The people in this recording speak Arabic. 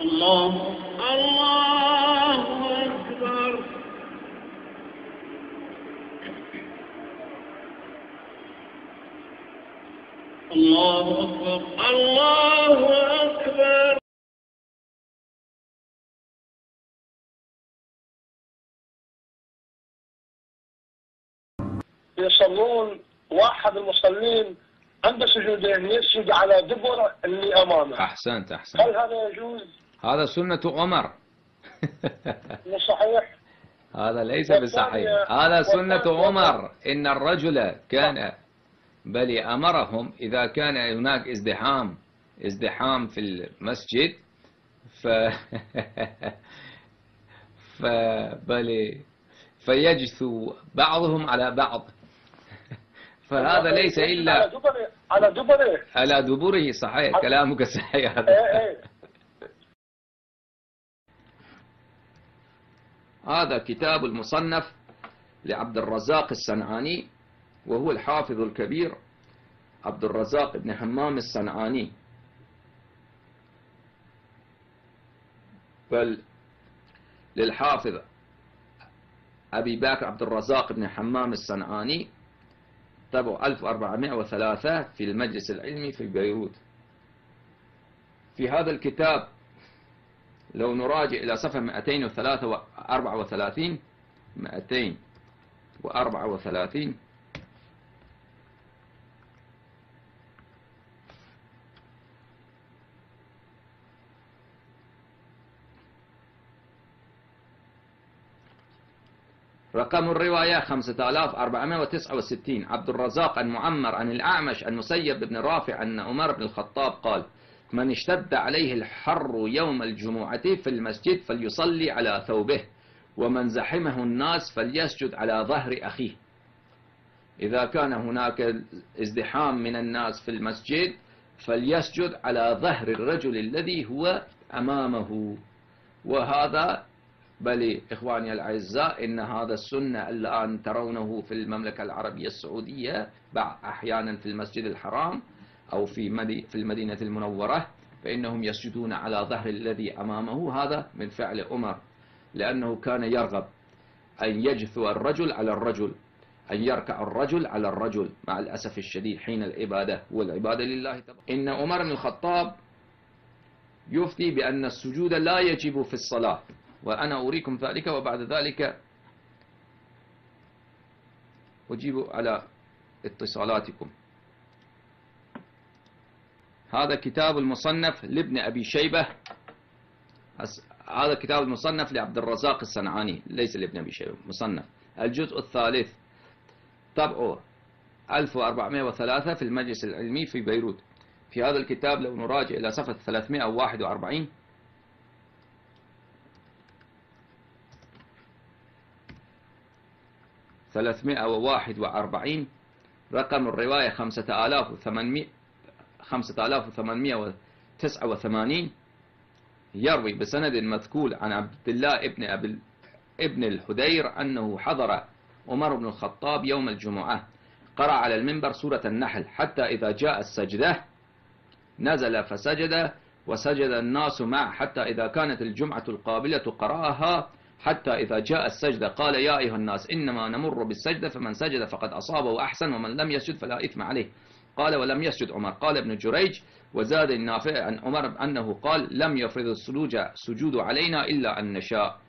الله. الله أكبر. الله أكبر. الله أكبر. يصلون واحد المصلين عند سجودين يسجد على دبر اللي أمامه. أحسنت أحسنت. هل هذا يجوز؟ هذا سنة عمر. مو صحيح؟ هذا ليس بصحيح. هذا سنة عمر. إن الرجل كان بل أمرهم إذا كان هناك ازدحام. ازدحام في المسجد. ف فبل فيجثو بعضهم على بعض. فهذا ليس إلا على دبره. على دبره. صحيح. كلامك صحيح. هذا هذا كتاب المصنف لعبد الرزاق الصنعاني وهو الحافظ الكبير عبد الرزاق بن حمام الصنعاني. بل للحافظ أبي بكر عبد الرزاق بن حمام الصنعاني طبع 1403 في المجلس العلمي في بيروت. في هذا الكتاب لو نراجع إلى صفحة 234 234 رقم الرواية 5469 عبد الرزاق عن معمر عن الأعمش عن بن رافع أن عمر بن الخطاب قال من اشتد عليه الحر يوم الجمعة في المسجد فليصلي على ثوبه ومن زحمه الناس فليسجد على ظهر أخيه. إذا كان هناك ازدحام من الناس في المسجد فليسجد على ظهر الرجل الذي هو أمامه. وهذا بل إخواني الأعزاء إن هذا السنة الآن ترونه في المملكة العربية السعودية أحيانا في المسجد الحرام. أو في مدي في المدينة المنورة فإنهم يسجدون على ظهر الذي أمامه هذا من فعل عمر لأنه كان يرغب أن يجثو الرجل على الرجل أن يركع الرجل على الرجل مع الأسف الشديد حين العبادة والعبادة لله إن عمر بن الخطاب يفتي بأن السجود لا يجب في الصلاة وأنا أريكم ذلك وبعد ذلك أجيب على اتصالاتكم. هذا كتاب المصنف لابن أبي شيبة. هذا كتاب المصنف لعبد الرزاق الصنعاني ليس لابن أبي شيبة مصنف. الجزء الثالث طبعه 1403 في المجلس العلمي في بيروت. في هذا الكتاب لو نراجع إلى صفحة 341 341 رقم الرواية 5800 5889 يروي بسند مذكول عن عبد الله ابن أبي ابن الحدير أنه حضر عمر بن الخطاب يوم الجمعة. قرأ على المنبر سورة النحل حتى إذا جاء السجدة نزل فسجد وسجد الناس معه حتى إذا كانت الجمعة القابلة قرأها حتى إذا جاء السجدة قال يا أيها الناس إنما نمر بالسجدة فمن سجد فقد أصاب وأحسن ومن لم يسجد فلا إثم عليه. قال ولم يسجد عمر. قال ابن جريج وزاد النافع عن عمر أنه قال لم يفرض السجود سجود علينا إلا أن نشاء.